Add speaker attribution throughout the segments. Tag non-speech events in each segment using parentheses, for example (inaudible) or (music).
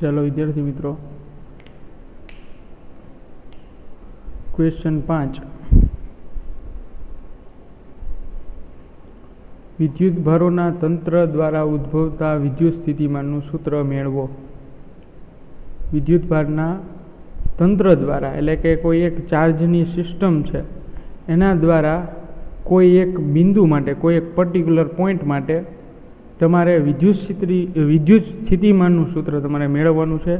Speaker 1: ચાલો વિદ્યાર્થી મિત્રો. ક્વેશ્ચન પાંચ. વિદ્યુત ભારોના તંત્ર દ્વારા ઉદ્ભવતા વિદ્યુત સ્થિતિમાનનું સૂત્ર મેળવો. વિદ્યુત ભારના તંત્ર દ્વારા, એટલે કે કોઈ એક ચાર્જની સિસ્ટમ છે, એના દ્વારા કોઈ એક બિંદુ માટે, કોઈ એક પર્ટિક્યુલર પોઈન્ટ માટે તમારે વિદ્યુત સ્થિતિ, વિદ્યુત સ્થિતિમાનનું સૂત્ર તમારે મેળવવાનું છે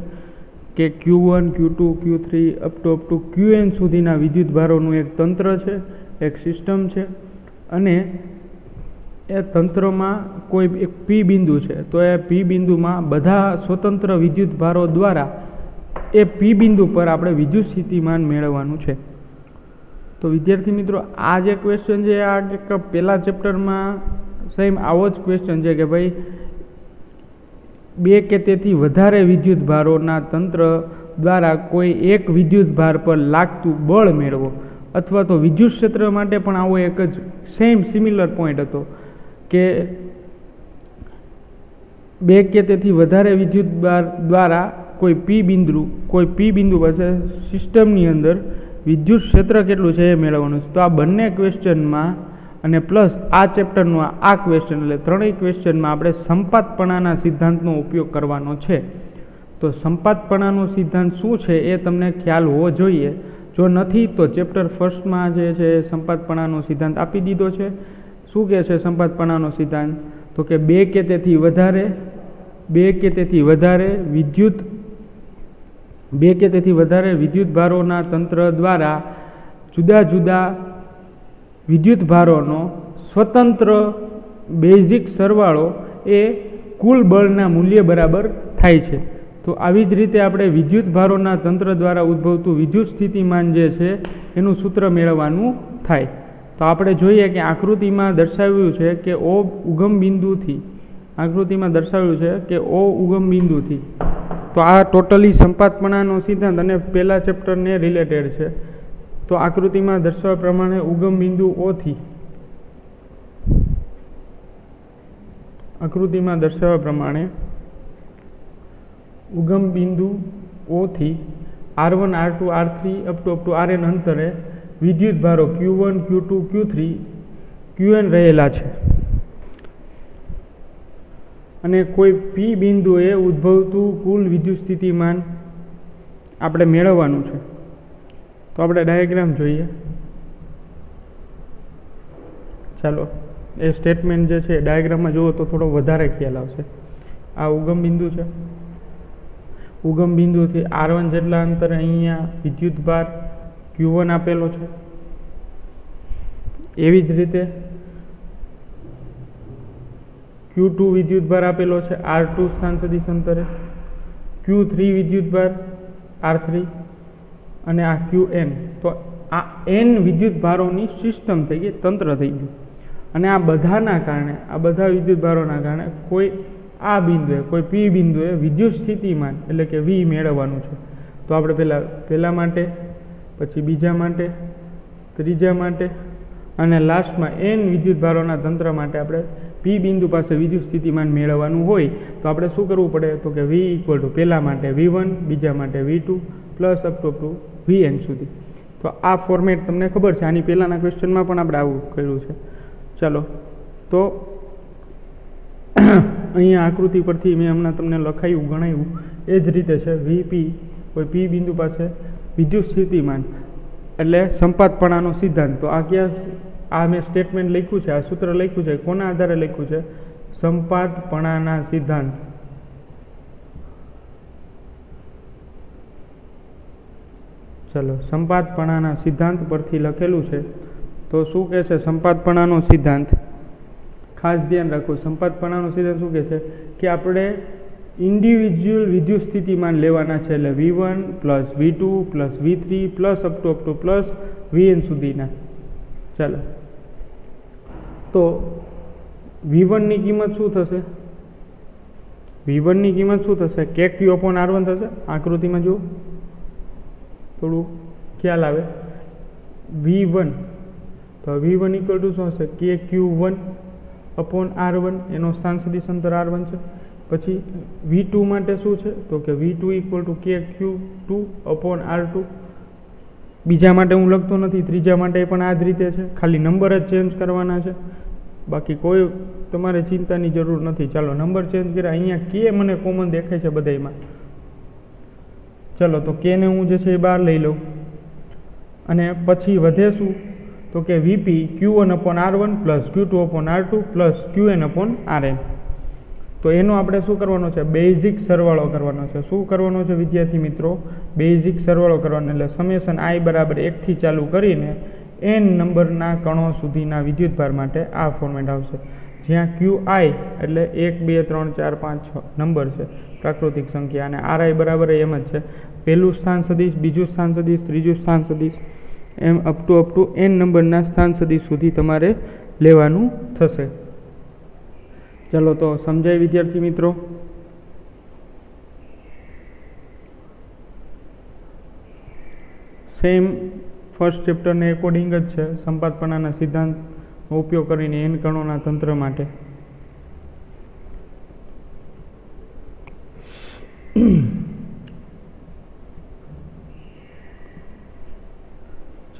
Speaker 1: કે Q one Q two Q three up to up to Q N સુધીના વિદ્યુત ભારોનું એક તંત્ર છે, એક સિસ્ટમ છે. અને એ તંત્રમાં કોઈ એક પી બિંદુ છે. તો એ પી બિંદુમાં બધા સ્વતંત્ર વિદ્યુત ભારો દ્વારા એ પી બિંદુ પર આપણે વિદ્યુત સ્થિતિમાન મેળવવાનું છે. તો વિદ્યાર્થી મિત્રો, આ જે ક્વેશ્ચન છે, આ એક પહેલા ચેપ્ટરમાં સેમ આવો જ ક્વેશ્ચન છે કે ભાઈ, બે કે તેથી વધારે વિદ્યુત ભારોના તંત્ર દ્વારા કોઈ એક વિદ્યુત ભાર પર લાગતું બળ મેળવો, અથવા તો વિદ્યુત ક્ષેત્ર માટે પણ આવો એક જ સેમ સિમિલર પોઈન્ટ હતો કે બે કે તેથી વધારે વિદ્યુત ભાર દ્વારા કોઈ પી બિંદુ, કોઈ પી બિંદુ પાસે સિસ્ટમની અંદર વિદ્યુત ક્ષેત્ર કેટલું છે એ મેળવવાનું છે. તો આ બંને ક્વેશ્ચનમાં અને પ્લસ આ ચેપ્ટરનું આ ક્વેશ્ચન એટલે ત્રણેય ક્વેશ્ચનમાં આપણે સંપાતપણાના સિદ્ધાંતનો ઉપયોગ કરવાનો છે. તો સંપાતપણાનો સિદ્ધાંત શું છે એ તમને ખ્યાલ હોવો જોઈએ. જો નથી, તો ચેપ્ટર ફર્સ્ટમાં જે છે સંપાતપણાનો સિદ્ધાંત આપી દીધો છે. શું કહે છે સંપાતપણાનો સિદ્ધાંત? તો કે બે કે તેથી વધારે, બે કે તેથી વધારે વિદ્યુત, બે કે તેથી વધારે વિદ્યુત ભારોના તંત્ર દ્વારા જુદા જુદા વિદ્યુત ભારોનો સ્વતંત્ર બેઝિક સરવાળો એ કુલ બળના મૂલ્ય બરાબર થાય છે. તો આવી જ રીતે આપણે વિદ્યુત ભારોના તંત્ર દ્વારા ઉદ્ભવતું વિદ્યુત સ્થિતિમાન જે છે, એનું સૂત્ર મેળવવાનું થાય. તો આપણે જોઈએ કે આકૃતિમાં દર્શાવ્યું છે કે ઓ ઉગમ બિંદુથી, આકૃતિમાં દર્શાવ્યું છે કે ઓ ઉગમ બિંદુથી. તો આ ટોટલી સંપાતપણાનો સિદ્ધાંત અને પહેલાં ચેપ્ટરને રિલેટેડ છે. તો આકૃતિમાં દર્શાવ્યા પ્રમાણે ઉગમ બિંદુ ઓથી આકૃતિમાં દર્શાવ્યા પ્રમાણે ઉગમ બિંદુ ઓથી R one R two R three up to up to R N અંતરે વિદ્યુત ભારો Q one Q two Q three Q N રહેલા છે. અને કોઈ પી બિંદુએ ઉદ્ભવતું કુલ વિદ્યુત સ્થિતિમાન આપણે મેળવવાનું છે. તો આપણે ડાયાગ્રામ જોઈએ. ચાલો, એ સ્ટેટમેન્ટ જે છે ડાયાગ્રામમાં જુઓ તો થોડો વધારે ખ્યાલ આવશે. આ ઉગમ બિંદુ છે. ઉગમ બિંદુથી આર વન જેટલા અંતરે અહીંયા વિદ્યુત ભાર ક્યુ વન આપેલો છે. એવી જ રીતે ક્યુ ટુ વિદ્યુત ભાર આપેલો છે આર ટુ સ્થાન સદિશ અંતરે. ક્યુ થ્રી વિદ્યુત ભાર આર થ્રી અને આ ક્યુ એન તો આ એન વિદ્યુત ભારોની સિસ્ટમ થઈ ગઈ, તંત્ર થઈ ગયું. અને આ બધાના કારણે, આ બધા વિદ્યુત ભારોના કારણે કોઈ આ બિંદુએ, કોઈ પી બિંદુએ વિદ્યુત સ્થિતિમાન, એટલે કે વી મેળવવાનું છે. તો આપણે પહેલાં પહેલાં માટે, પછી બીજા માટે, ત્રીજા માટે, અને લાસ્ટમાં એન વિદ્યુત ભારોના તંત્ર માટે આપણે પી બિંદુ પાસે વિદ્યુત સ્થિતિમાન મેળવવાનું હોય, તો આપણે શું કરવું પડે? તો કે વી ઇક્વલ ટુ પહેલાં માટે વી વન બીજા માટે V two plus up to V N સુધી. તો આ ફોર્મેટ તમને ખબર છે. આની પહેલાંના ક્વેશ્ચનમાં પણ આપણે આવું કર્યું છે. ચાલો. તો અહીંયા આકૃતિ પરથી મેં હમણાં તમને લખાયું ગણાવ્યું એ જ રીતે છે. વીપી કોઈ પી બિંદુ પાસે વિદ્યુત સ્થિતિમાન એટલે સંપાતપણાનો સિદ્ધાંત. તો આ ક્યાં આ મેં સ્ટેટમેન્ટ લખ્યું છે. આ સૂત્ર લખ્યું છે. કોના આધારે લખ્યું છે? સંપાતપણાના સિદ્ધાંત. ચલો સંપાતપણાના સિદ્ધાંત પરથી લખેલું છે. તો શું કહે છે સંપાતપણાનો સિદ્ધાંત? ખાસ ધ્યાન રાખો સંપાતપણાનો સિદ્ધાંત શું કહે છે? કે આપણે ઇન્ડિવિજ્યુઅલ વિદ્યુત સ્થિતિમાન લેવાના છે, એટલે V one plus V two plus V three plus up to up to plus V N સુધીના. ચાલો. તો વી વનની કિંમત શું થશે? વી વનની કિંમત શું થશે? કે ક્યુ અપોન આર વન થશે? આકૃતિમાં જુઓ. થોડું ખ્યાલ આવે. વી વન તો વી વન ઇક્વલ ટુ શું હશે? K Q one upon R one એનો સ્થાન સદિશ અંતર આર વન છે. પછી વી ટુ માટે શું છે? તો કે V two equal to K Q two upon R two બીજા માટે હું લખતો નથી, ત્રીજા માટે પણ આ જ રીતે છે. ખાલી નંબર જ ચેન્જ કરવાના છે. બાકી કોઈ તમારે ચિંતાની જરૂર નથી. ચાલો નંબર ચેન્જ કર્યા. અહીંયા કે મને કોમન દેખાય છે બધાયમાં. ચલો તો કેને હું જે છે એ બહાર લઈ લઉં. અને પછી વધે શું તો કે V P Q one upon R one plus Q two upon R two plus Q N upon R N તો એનો આપણે શું કરવાનો છે? બેઝિક સરવાળો કરવાનો છે. શું કરવાનો છે વિદ્યાર્થી મિત્રો? બેઝિક સરવાળો કરવાનો એટલે સમેશન આઈ બરાબર એકથી ચાલુ કરીને એન નંબરના કણો સુધીના વિદ્યુતભાર માટે આ ફોર્મેટ આવશે. જ્યાં ક્યુ આઈ એટલે એક, બે, ત્રણ, ચાર, પાંચ, છ નંબર છે. પ્રાકૃતિક સંખ્યા અને આર આઈ બરાબર એમ જ છે. પહેલું સ્થાન સદીશ, બીજું સ્થાન સદીશ, ત્રીજું સ્થાન સદીશ, એમ up to up to N નંબરના સ્થાન સદીશ સુધી તમારે લેવાનું થશે. ચલો તો સમજાય વિદ્યાર્થી મિત્રો? સેમ ફર્સ્ટ ચેપ્ટરને એકોર્ડિંગ જ છે, સંપાદપણાના સિદ્ધાંતનો ઉપયોગ કરીને એન કણોના તંત્ર માટે.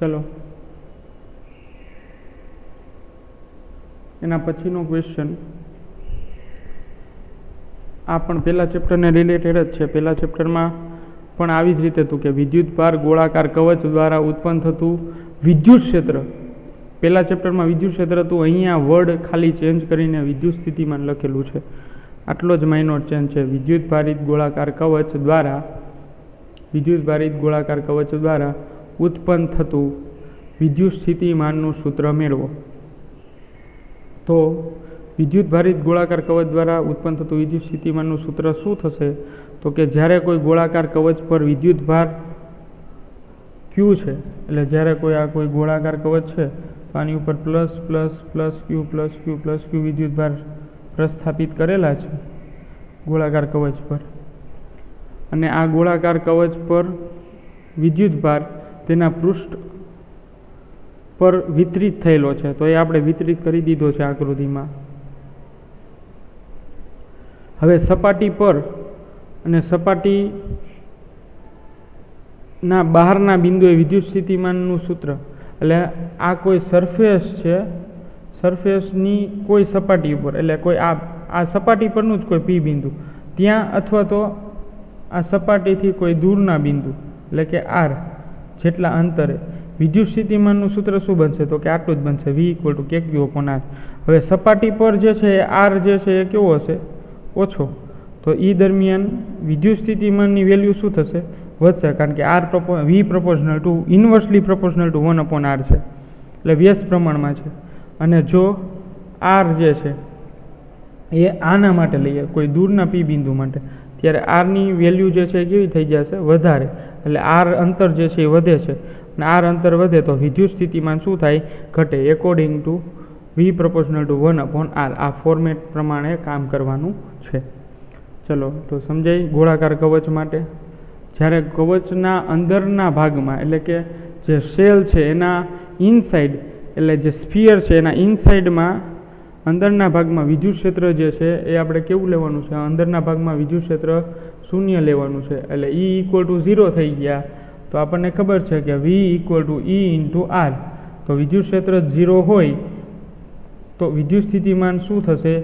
Speaker 1: ચલો. એના પછીનો ક્વેશ્ચન આ પણ પહેલા ચેપ્ટરને રિલેટેડ જ છે. પહેલા ચેપ્ટરમાં પણ આવી જ રીતે હતું કે વિદ્યુત ભાર ગોળાકાર કવચ દ્વારા ઉત્પન્ન થતું વિદ્યુત ક્ષેત્ર. પહેલા ચેપ્ટરમાં વિદ્યુત ક્ષેત્ર હતું, અહીંયા વર્ડ ખાલી ચેન્જ કરીને વિદ્યુત સ્થિતિમાન લખેલું છે. આટલો જ માઇનોર ચેન્જ છે. વિદ્યુત ભારિત ગોળાકાર કવચ દ્વારા, વિદ્યુત ભારિત ગોળાકાર કવચ દ્વારા ઉત્પન્ન થતું વિદ્યુત સ્થિતિમાનનું સૂત્ર મેળવો. તો વિદ્યુત ભારિત ગોળાકાર કવચ દ્વારા ઉત્પન્ન થતું વિદ્યુત સ્થિતિમાનનું સૂત્ર શું થશે? તો કે જ્યારે કોઈ ગોળાકાર કવચ પર વિદ્યુત ભાર ક્યુ છે, એટલે જ્યારે કોઈ આ કોઈ ગોળાકાર કવચ છે, તો આની ઉપર plus plus plus Q plus Q plus Q વિદ્યુત ભાર પ્રસ્થાપિત કરેલા છે ગોળાકાર કવચ પર. અને આ ગોળાકાર કવચ પર વિદ્યુત ભાર તેના પૃષ્ઠ પર વિતરિત થયેલો છે. તો એ આપણે વિતરિત કરી દીધો છે આકૃતિમાં. હવે સપાટી પર અને સપાટી ના બહારના બિંદુએ વિદ્યુત સ્થિતિમાનનું સૂત્ર. એટલે આ કોઈ સરફેસ છે. સરફેસની કોઈ સપાટી ઉપર. એટલે કોઈ આ આ સપાટી પરનું જ કોઈ પી બિંદુ. ત્યાં અથવા તો આ સપાટીથી કોઈ દૂરના બિંદુ. એટલે કે આર જેટલા અંતરે. વિદ્યુત સ્થિતિમાનનું સૂત્ર શું બનશે? તો કે આટલું જ બનશે. V equal to K Q upon R હવે સપાટી પર જે છે આર જે છે, એ કેવો હશે? ઓછો. તો એ દરમિયાન વિદ્યુત સ્થિતિમાનની વેલ્યુ શું થશે? વધશે, કારણ કે R પ્રપો V proportional to inversely proportional to one upon R છે. એટલે વ્યસ્ત પ્રમાણમાં છે. અને જો આર જે છે, એ આના માટે લઈએ, કોઈ દૂરના પી બિંદુ માટે, ત્યારે આરની વેલ્યુ જે છે કેવી થઈ જશે? વધારે. એટલે આર અંતર જે છે એ વધે છે. અને આર અંતર વધે તો વિદ્યુત સ્થિતિમાન શું થાય? ઘટે. According to V proportional to one upon R આ ફોર્મેટ પ્રમાણે કામ કરવાનું છે. ચલો, તો સમજાય ગોળાકાર કવચ માટે? જ્યારે કવચના અંદરના ભાગમાં, એટલે કે જે સેલ છે એના ઇનસાઇડ એટલે જે સ્ફિયર છે એના ઇનસાઇડમાં અંદરના ભાગમાં વિદ્યુત ક્ષેત્ર જે છે એ આપણે કેવું લેવાનું છે? અંદરના ભાગમાં વિદ્યુત ક્ષેત્ર શૂન્ય લેવાનું છે. એટલે ઈ ઇક્વલ ટુ ઝીરો થઈ ગયા. તો આપણને ખબર છે કે V equal to E into R તો વિદ્યુત ક્ષેત્ર ઝીરો હોય, તો વિદ્યુત સ્થિતિમાન શું થશે?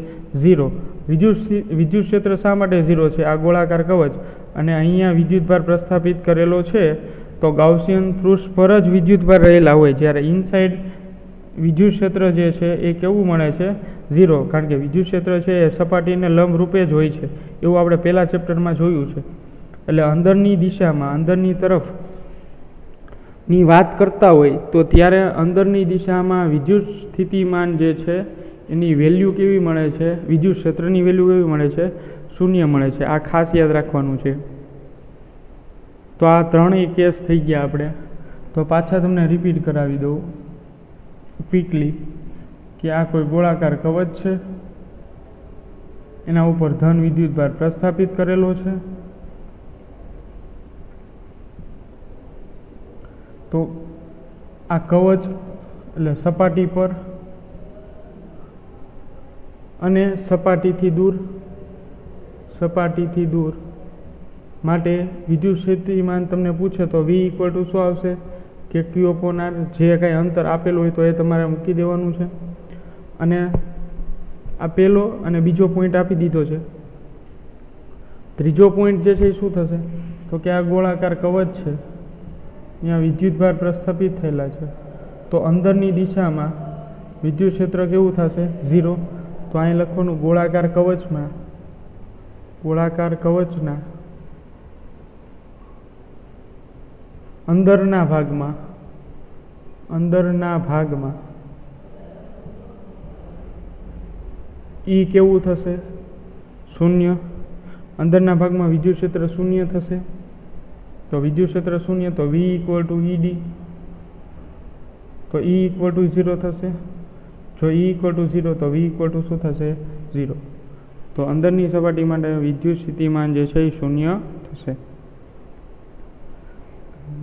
Speaker 1: ઝીરો વિદ્યુત વિદ્યુત ક્ષેત્ર શા માટે ઝીરો છે? આ ગોળાકાર કવચ. અને અહીંયા વિદ્યુતભાર પ્રસ્થાપિત કરેલો છે. તો ગાઉસિયન પૃષ્ઠ પર જ વિદ્યુતભાર રહેલા હોય. જ્યારે ઇનસાઇડ વિદ્યુત ક્ષેત્ર જે છે એ કેવું મળે છે? ઝીરો કારણ કે વિદ્યુત ક્ષેત્ર છે એ સપાટીને લંબ રૂપે જ હોય છે. એવું આપણે પહેલા ચેપ્ટરમાં જોયું છે. એટલે અંદરની દિશામાં, અંદરની તરફની વાત કરતા હોય તો ત્યારે અંદરની દિશામાં વિદ્યુત સ્થિતિમાન જે છે એની વેલ્યુ કેવી મળે છે? વિદ્યુત ક્ષેત્રની વેલ્યુ કેવી મળે છે? શૂન્ય મળે છે. આ ખાસ યાદ રાખવાનું છે. તો આ ત્રણેય કેસ થઈ ગયા આપણે. તો પાછા તમને રિપીટ કરાવી દઉં. ક્વિકલી કે આ કોઈ ગોળાકાર કવચ છે? એના ઉપર ધન વિદ્યુતભાર પ્રસ્થાપિત કરેલો છે? તો આ કવચ એટલે સપાટી પર અને સપાટીથી દૂર સપાટીથી દૂર માટે વિદ્યુત સ્થિતિમાન તમને પૂછે તો વી ઇક્વલ ટુ શું આવશે? કે ક્યુ અપોન જે કાંઈ અંતર આપેલું હોય તો એ તમારે મૂકી દેવાનું છે. અને આ પહેલો અને બીજો પોઈન્ટ આપી દીધો છે. ત્રીજો પોઈન્ટ જે છે એ શું થશે? તો કે આ ગોળાકાર કવચ છે. અહીંયા વિદ્યુતભાર પ્રસ્થાપિત થયેલા છે. તો અંદરની દિશામાં વિદ્યુત ક્ષેત્ર કેવું થશે? ઝીરો તો અહીં લખવાનું ગોળાકાર કવચમાં ગોળાકાર કવચના અંદરના ભાગમાં અંદરના ભાગમાં. ઈ કેવું થશે? શૂન્ય. અંદરના ભાગમાં વિદ્યુત ક્ષેત્ર શૂન્ય થશે. તો વિદ્યુત ક્ષેત્ર શૂન્ય, તો વી ઇક્વલ ટુ ઈડી તો ઈ ઇક્વલ ટુ ઝીરો થશે. જો ઈ ઇક્વલ ટુ ઝીરો તો વી ઇક્વલ ટુ શું થશે? ઝીરો તો અંદરની સપાટી માટે વિદ્યુત સ્થિતિમાન જે છે એ શૂન્ય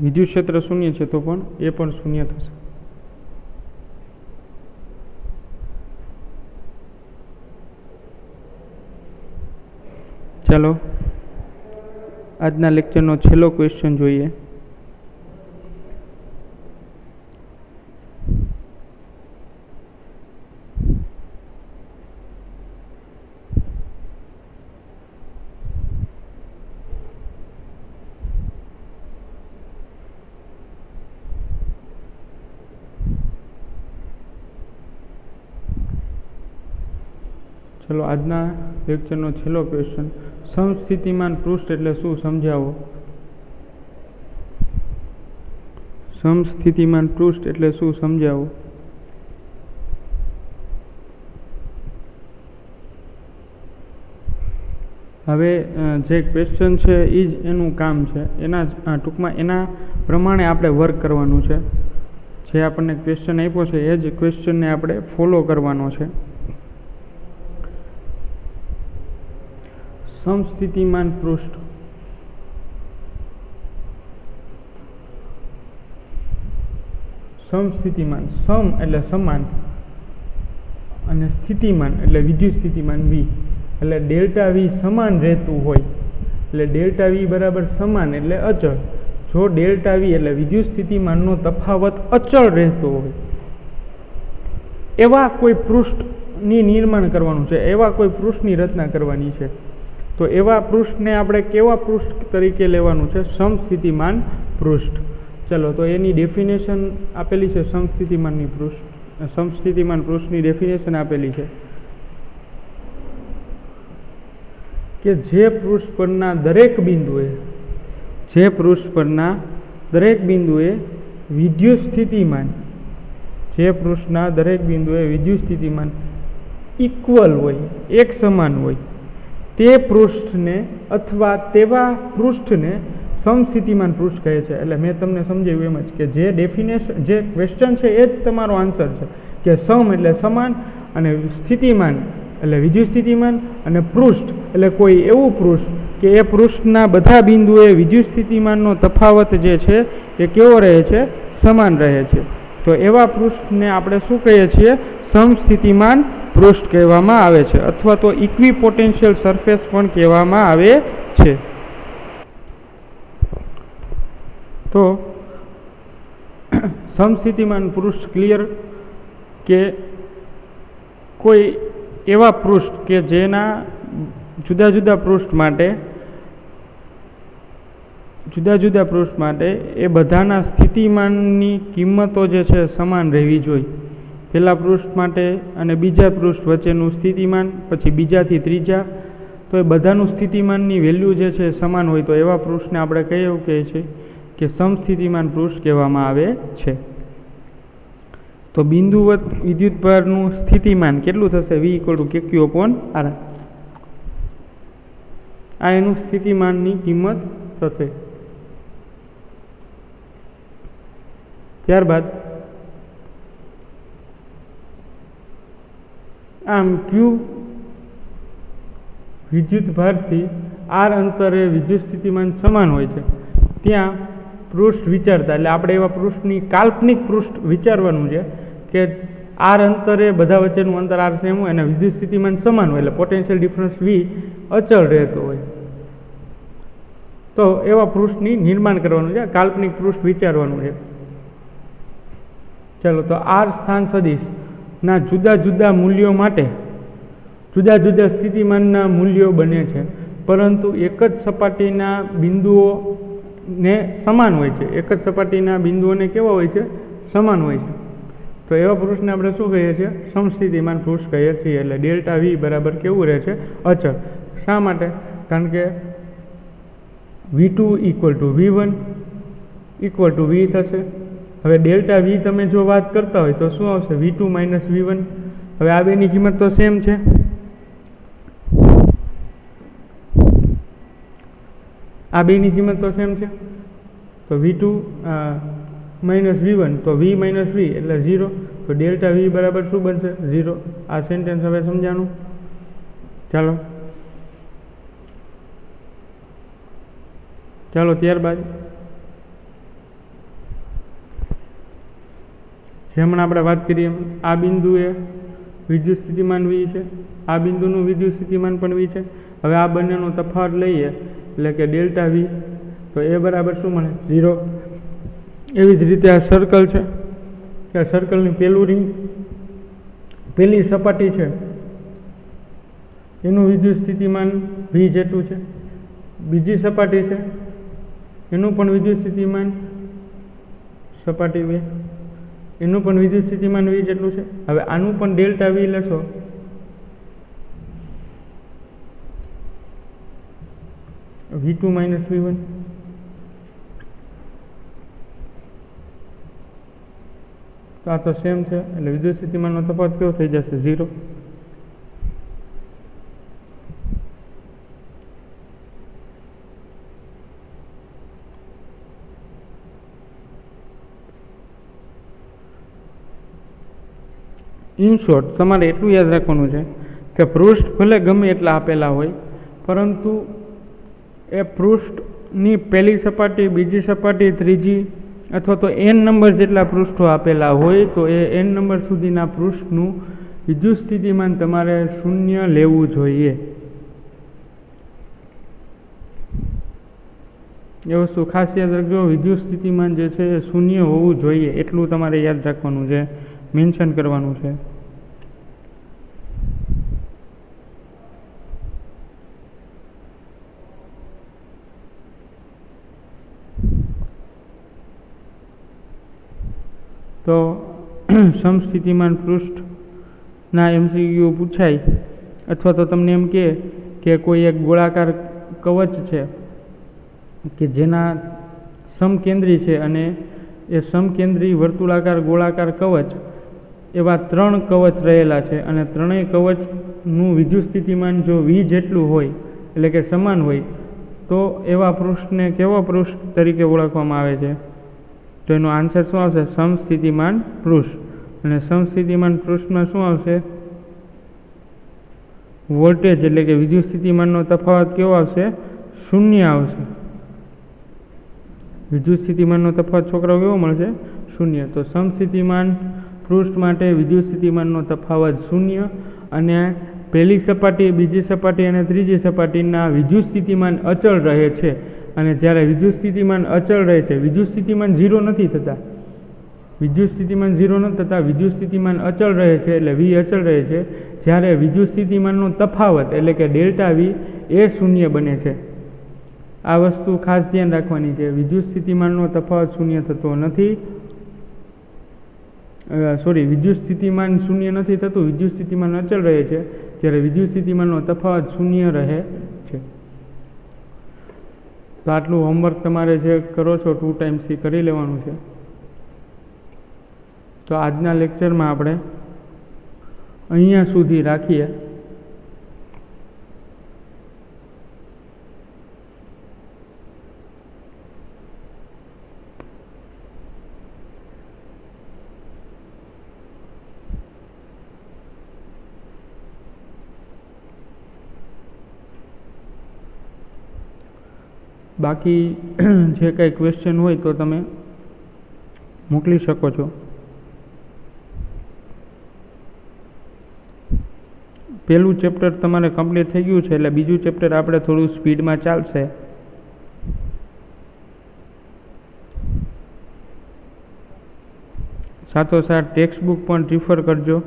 Speaker 1: વિદ્યુત ક્ષેત્ર શૂન્ય છે તો પણ એ પણ શૂન્ય થશે. ચાલો, આજના લેક્ચરનો છેલ્લો ક્વેશ્ચન જોઈએ. આજના લેક્ચરનો છેલ્લો ક્વેશ્ચન સમસ્થિતિમાન પૃષ્ઠ એટલે શું સમજાવો? સમસ્થિતિમાન પૃષ્ઠ એટલે શું સમજાવો? હવે જે ક્વેશ્ચન છે એ જ એનું કામ છે. એના ટૂંકમાં એના પ્રમાણે આપણે વર્ક કરવાનું છે. જે આપણને ક્વેશ્ચન આપ્યો છે, એ જ ક્વેશ્ચનને આપણે ફોલો કરવાનો છે. સમસ્થિતિમાન પૃષ્ઠ. સમસ્થિતિમાન સમ એટલે સમાન અને સ્થિતિમાન એટલે વિદ્યુત સ્થિતિમાન વી. એટલે ડેલ્ટા વી સમાન રહેતું હોય. એટલે ડેલ્ટા વી બરાબર સમાન એટલે અચળ. જો ડેલ્ટા વી એટલે વિદ્યુત સ્થિતિમાનનો તફાવત અચળ રહેતો હોય. એવા કોઈ પૃષ્ઠની નિર્માણ કરવાનું છે, એવા કોઈ પૃષ્ઠની રચના કરવાની છે. તો એવા પૃષ્ઠને આપણે કેવા પૃષ્ઠ તરીકે લેવાનું છે? સમસ્થિતિમાન પૃષ્ઠ. ચલો, તો એની ડેફિનેશન આપેલી છે સમસ્થિતિમાનની પૃષ્ઠ. સમસ્થિતિમાન પૃષ્ઠની ડેફિનેશન આપેલી છે કે જે પૃષ્ઠ પરના દરેક બિંદુએ, જે પૃષ્ઠ પરના દરેક બિંદુએ વિદ્યુત સ્થિતિમાન જે પૃષ્ઠના દરેક બિંદુએ વિદ્યુત સ્થિતિમાન ઇક્વલ હોય, એક સમાન હોય તે પૃષ્ઠને અથવા તેવા પૃષ્ઠને સમસ્થિતિમાન પૃષ્ઠ કહે છે. એટલે મેં તમને સમજાવ્યું એમ જ કે જે ડેફિનેશન જે ક્વેશ્ચન છે એ જ તમારો આન્સર છે. કે સમ એટલે સમાન અને સ્થિતિમાન એટલે વિદ્યુત સ્થિતિમાન અને પૃષ્ઠ એટલે કોઈ એવું પૃષ્ઠ કે એ પૃષ્ઠના બધા બિંદુએ વિદ્યુત સ્થિતિમાનનો તફાવત જે છે એ કેવો રહે છે? સમાન રહે છે. તો એવા પૃષ્ઠને આપણે શું કહીએ છીએ? સમસ્થિતિમાન પૃષ્ઠ કહેવામાં આવે છે અથવા તો ઇક્વી પોટેન્શિયલ સરફેસ પણ કહેવામાં આવે છે. તો (clears throat) સમસ્થિતિમાન પૃષ્ઠ ક્લિયર કે કોઈ એવા પૃષ્ઠ કે જેના જુદા જુદા પૃષ્ઠ માટે જુદા જુદા પૃષ્ઠ માટે એ બધાના સ્થિતિમાનની કિંમતો જે છે સમાન રહેવી જોઈએ. પહેલા પૃષ્ઠ માટે અને બીજા પૃષ્ઠ વચ્ચેનું સ્થિતિમાન, પછી બીજાથી ત્રીજા. તો એ બધાનું સ્થિતિમાનની વેલ્યુ જે છે સમાન હોય તો એવા પૃષ્ઠને આપણે કહીએ કહે છે કે સમસ્થિતિમાન પૃષ્ઠ કહેવામાં આવે છે. તો બિંદુવત વિદ્યુતભારનું સ્થિતિમાન કેટલું થશે? V equal to K Q upon R આ એનું સ્થિતિમાનની કિંમત થશે. ત્યારબાદ આમ ક્યુ? વિદ્યુત ભારથી આર અંતરે વિદ્યુત સ્થિતિમાન સમાન હોય છે. ત્યાં પૃષ્ઠ વિચારતા, એટલે આપણે એવા પૃષ્ઠની કાલ્પનિક પૃષ્ઠ વિચારવાનું છે કે આર અંતરે બધા વચ્ચેનું અંતર આર સેમ હોય અને વિદ્યુત સ્થિતિમાન સમાન હોય, એટલે પોટેન્શિયલ ડિફરન્સ વી અચળ રહેતો હોય. તો એવા પૃષ્ઠની નિર્માણ કરવાનું છે, કાલ્પનિક પૃષ્ઠ વિચારવાનું છે. ચાલો, તો આર સ્થાન સદિશના જુદા જુદા મૂલ્યો માટે, જુદા જુદા સ્થિતિમાનના મૂલ્યો બને છે. પરંતુ એક જ સપાટીના બિંદુઓને સમાન હોય છે. એક જ સપાટીના બિંદુઓને કેવા હોય છે? સમાન હોય છે. તો એવા પુરુષને આપણે શું કહીએ છીએ? સમસ્થિતિમાન પુરુષ કહીએ છીએ. એટલે ડેલ્ટા વી બરાબર કેવું રહે છે? અચળ. શા માટે? કારણ કે V two equal to V one equal to V થશે. હવે ડેલ્ટા વી તમે જો વાત કરતા હોય તો શું આવશે? V two minus V one હવે આ બેની કિંમત તો સેમ છે. આ બેની કિંમત તો સેમ છે. તો V two minus V one તો વી માઇનસ વી એટલે ઝીરો તો ડેલ્ટા વી બરાબર શું બનશે? ઝીરો આ સેન્ટેન્સ હવે સમજાણું? ચાલો. ચાલો, ત્યારબાદ. જેમણે આપણે વાત કરીએ એમ આ બિંદુએ વિદ્યુત સ્થિતિમાન વી છે. આ બિંદુનું વિદ્યુત સ્થિતિમાન પણ વી છે. હવે આ બંનેનો તફાવત લઈએ, એટલે કે ડેલ્ટા વી તો એ બરાબર શું મળે? ઝીરો. એવી જ રીતે આ સર્કલ છે. કે આ સર્કલની પહેલું રિંગ પહેલી સપાટી છે. એનું વિદ્યુત સ્થિતિમાન વી જેટલું છે. બીજી સપાટી છે. એનું પણ વિદ્યુત સ્થિતિમાન સપાટી બે એનું પણ વિદ્યુત સ્થિતિમાન વી જેટલું છે. હવે આનું પણ ડેલ્ટા વી લેશો V two minus V one. તો આ તો સેમ છે, એટલે વિદ્યુત સ્થિતિમાનનો તફાવત કેવો થઈ જશે? ઝીરો. ઇન શોર્ટ તમારે એટલું યાદ રાખવાનું છે કે પૃષ્ઠ ભલે ગમે એટલા આપેલા હોય, પરંતુ એ પૃષ્ઠની પહેલી સપાટી, બીજી સપાટી, ત્રીજી અથવા તો એન નંબર જેટલા પૃષ્ઠો આપેલા હોય, તો એ એન નંબર સુધીના પૃષ્ઠનું બીજું સ્થિતિમાન તમારે શૂન્ય લેવું જોઈએ. એ વસ્તુ ખાસ યાદ રાખજો વિદ્યુત સ્થિતિમાન જે છે એ શૂન્ય હોવું જોઈએ, એટલું તમારે યાદ રાખવાનું છે. મેન્શન કરવાનું છે. તો (clears throat) સમસ્થિતિમાન પૃષ્ઠના એમસીક્યુ પૂછાય, અથવા તો તમને એમ કહે કે કોઈ એક ગોળાકાર કવચ છે, કે જેના સમકેન્દ્રી છે અને એ સમકેન્દ્રી વર્તુળાકાર ગોળાકાર કવચ એવા ત્રણ કવચ રહેલા છે અને ત્રણેય કવચનું વિદ્યુત સ્થિતિમાન જો વી જેટલું હોય, એટલે કે સમાન હોય, તો એવા પૃષ્ઠને કેવા પૃષ્ઠ તરીકે ઓળખવામાં આવે છે? તો એનો આન્સર શું આવશે? સમસ્થિતિમાન પૃષ્ઠ. અને સમસ્થિતિમાન પૃષ્ઠમાં શું આવશે? વોલ્ટેજ, એટલે કે વિદ્યુત સ્થિતિમાનનો તફાવત કેવો આવશે? શૂન્ય આવશે. વિદ્યુત સ્થિતિમાનનો તફાવત છોકરાઓ કેવો મળશે, શૂન્ય. તો સમસ્થિતિમાન પૃષ્ઠ માટે વિદ્યુત સ્થિતિમાનનો તફાવત શૂન્ય અને પહેલી સપાટી, બીજી સપાટી અને ત્રીજી સપાટીના વિદ્યુત સ્થિતિમાન અચળ રહે છે. અને જ્યારે વિદ્યુત સ્થિતિમાન અચળ રહે છે, વિદ્યુત સ્થિતિમાન ઝીરો નથી થતા. વિદ્યુત સ્થિતિમાન ઝીરો નથી થતા, વિદ્યુત સ્થિતિમાન અચળ રહે છે એટલે વી અચળ રહે છે. જ્યારે વિદ્યુત સ્થિતિમાનનો તફાવત એટલે કે ડેલ્ટા વી એ શૂન્ય બને છે. આ વસ્તુ ખાસ ધ્યાન રાખવાની છે વિદ્યુત સ્થિતિમાનનો તફાવત શૂન્ય થતો નથી. સોરી વિદ્યુત સ્થિતિમાન શૂન્ય નથી થતું, વિદ્યુત સ્થિતિમાન અચળ રહે છે, જ્યારે વિદ્યુત સ્થિતિમાનનો તફાવત શૂન્ય રહે છે. તો આટલું હોમવર્ક તમારે જે કરો છો ટુ ટાઈમ્સથી કરી લેવાનું છે. તો આજના લેક્ચરમાં આપણે અહીંયા સુધી રાખીએ. બાકી (clears throat) જે કાંઈ ક્વેશ્ચન હોય તો તમે મોકલી શકો છો. પહેલું ચેપ્ટર તમારે કમ્પ્લીટ થઈ ગયું છે એટલે બીજું ચેપ્ટર આપણે થોડું સ્પીડમાં ચાલશે. સાથોસાથ ટેક્સ્ટ બુક પણ રિફર કરજો.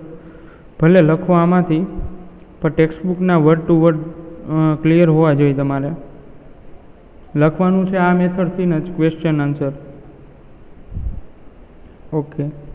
Speaker 1: ભલે લખો આમાંથી, પણ ટેક્સ્ટ બુકના વર્ડ ટુ વર્ડ ક્લિયર હોવા જોઈએ તમારે. લખવાનું છે આ મેથડથી જ ક્વેશ્ચન આન્સર ઓકે